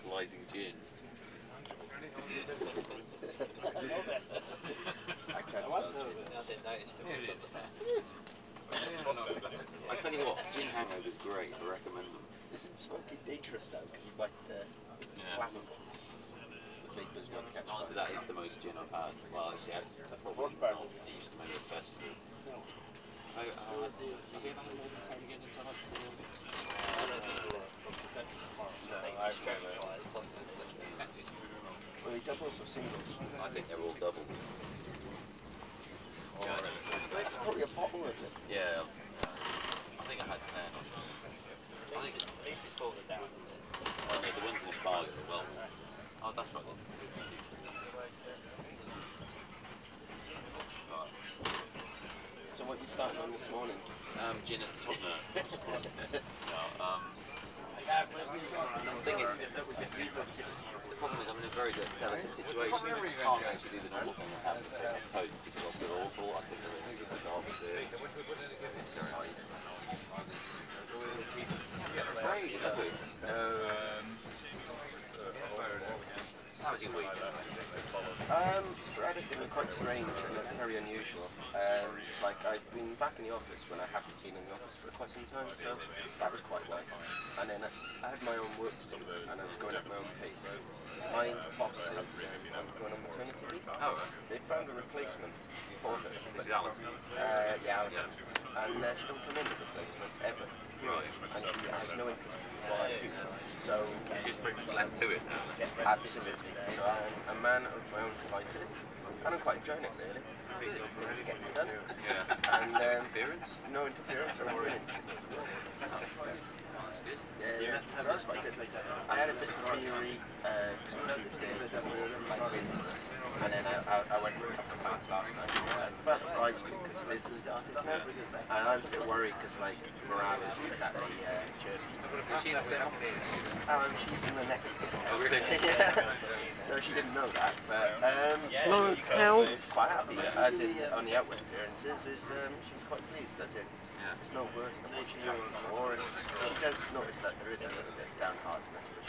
tantalising gin. I can't spell gin. I tell you what, gin hangover's great. I recommend them. Isn't smoking dangerous though? Because you might uh, Yeah. flammable. The vapors might catch Honestly, that is the most gin I've had. Well, actually, that's, that's probably not the East Media Festival. I, I, have you ever had more than 10 gin in John Hutchinson? No, I've never. Well, he doubles or singles. I think they're all double. It's probably a bottle of it. Yeah, I think I had 10. I think oh, no, the ones in the bar as well. Oh, that's right. So what are you starting on this morning? Um, gin and Tottenham. no, um, the thing is, the problem is I'm in a very delicate situation. I can't actually do the normal thing and have a coke because they're awful. I think they need to stop with it. Cider. It's very lovely. How was your week? Um, sporadically, quite strange and very unusual. Um, it's like I've been back in the office when I haven't been in the office for quite some time, so that was quite nice. And then I, I had my own work to do, and I was going at my own pace. My boss is um, going on maternity leave. Oh. They found a replacement for her. Is Alison. Uh, yeah, Alison. And uh, she don't come in with a replacement ever. Right. And she has no interest in what pretty much left to it now. Absolutely. So I'm a man of my own devices, and I'm quite enjoying it really. Things getting done. Yeah. And um, Interference? no interference or anything. That's good. Yeah, yeah. So that was quite good. I had a bit of theory uh, Tuesday, like and then I, I, I went for a couple of nights last night. I felt obliged to because Liz has started now, and I was a bit worried because like morale isn't exactly chirpy. Is she in the same office as you? Um, she's in the next. Oh, really? yeah. So she didn't know that, but um, Florence Hill is quite happy, as in on the outward appearances, is um, she's quite pleased, as in Yeah. it's no worse than what she knew before, and she does notice that there is a little bit of downheartedness, but